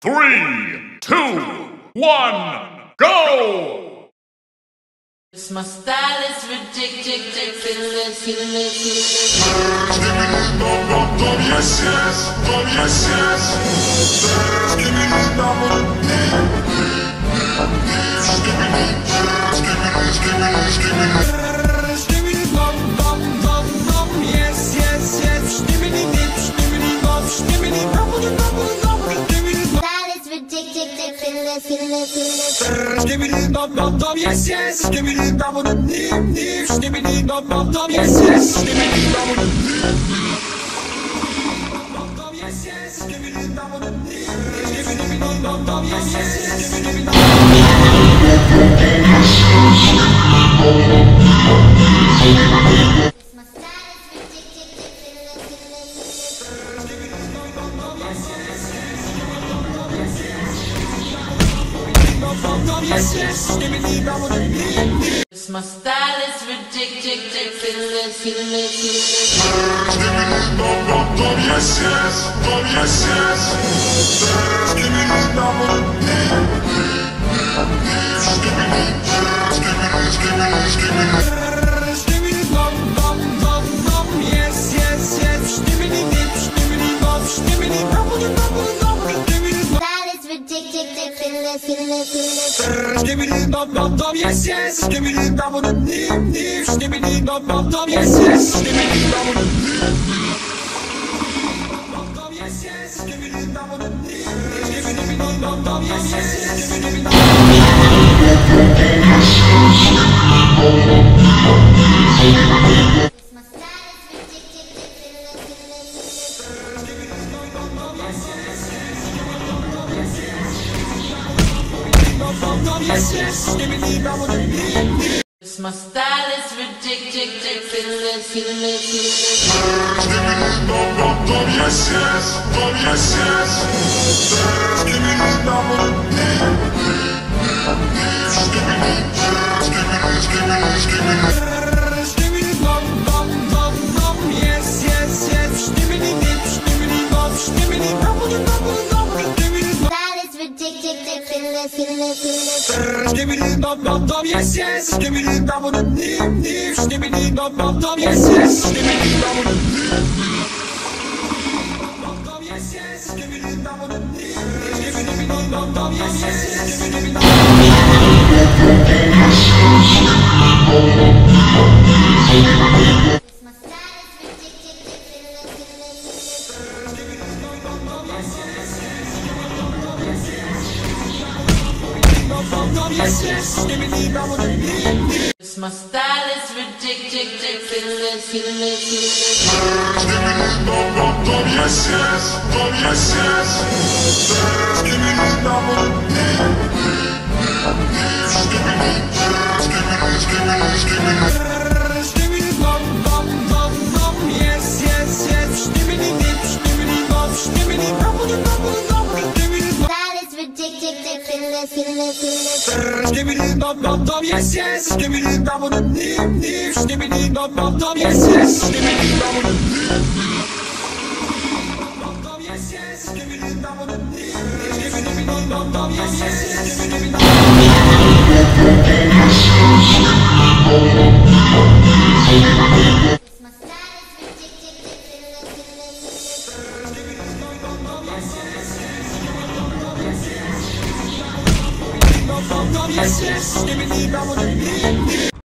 Three, two, one, go! My style is ridiculous. Stimmity bom bom bom yes yes Stimmity bubble nip nip Stimmity bom bom bom yes yes Stimmity bubble Yes, yes, stimmity bubble nip Stimmity bom bom bom yes yes Stimmity bom My style is my style is ridiculous, ridiculous, ridiculous. Yes, yes, yes, yes. Dibbidi dam dam dam yes yes Dibbidi dam dam dim dim Dibbidi dam dam dam yes yes Dibbidi dam dam dim dim Yes, yes, give me the dum dum dum, yes, yes, give me the dum dum dum, yes, yes, give me the my style is ridiculous, ridiculous, ridiculous. Give me this number. Yes, yes, yes, yes. Give me this number. Give me this, give me this, give me this, Stimili dam dam dam yes yes. Stimili dam dam nim nim. Stimili dam dam dam yes yes. Stimili dam dam nim. Dam yes yes Stimili dam dam nim Stimili dam dam yes yes. Stimili dam dam bom stimmity bubble bubble bubble Stimmity Style is ridiculous, ridiculous, dom dom dom yes yes Stimme din dom und nimm nimm Stimme din dom dom dom yes yes Stimme din dom und nimm Yes, yes. Yes yes Stimmity bubble nip